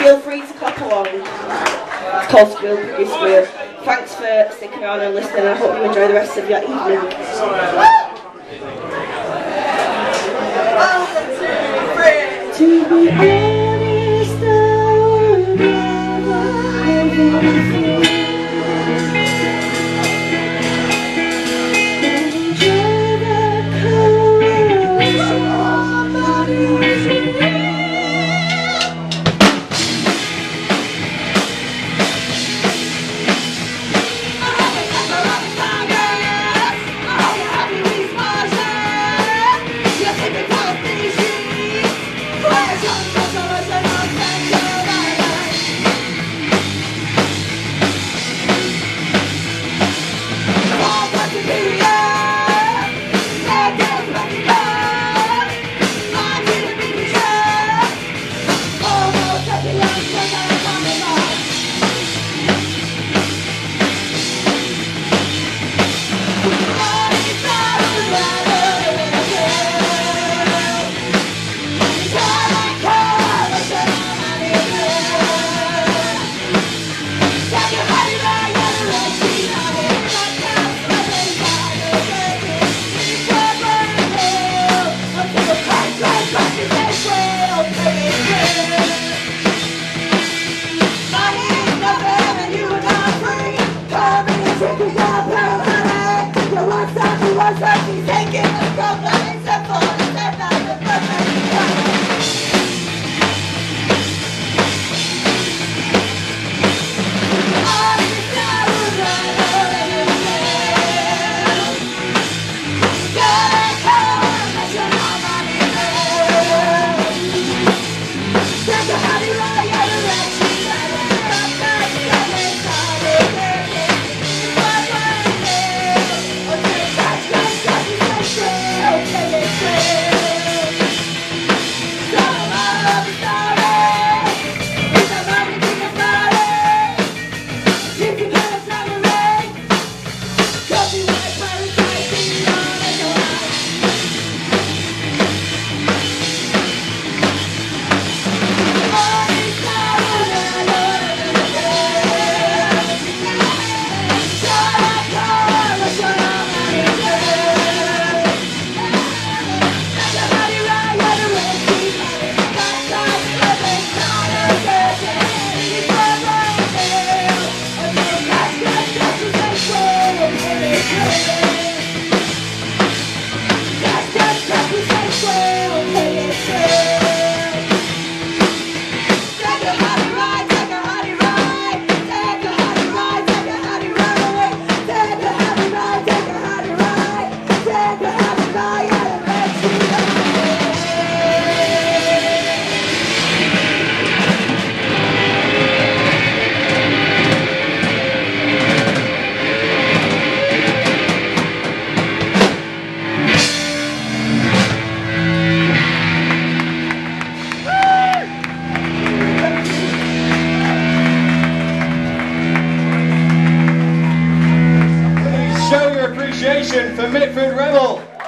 feel free to clap along. It's called Squeal Piggy Squeal. Thanks for sticking around and listening. I hope you enjoy the rest of your evening. To be honest, appreciation for Mitford Rebel.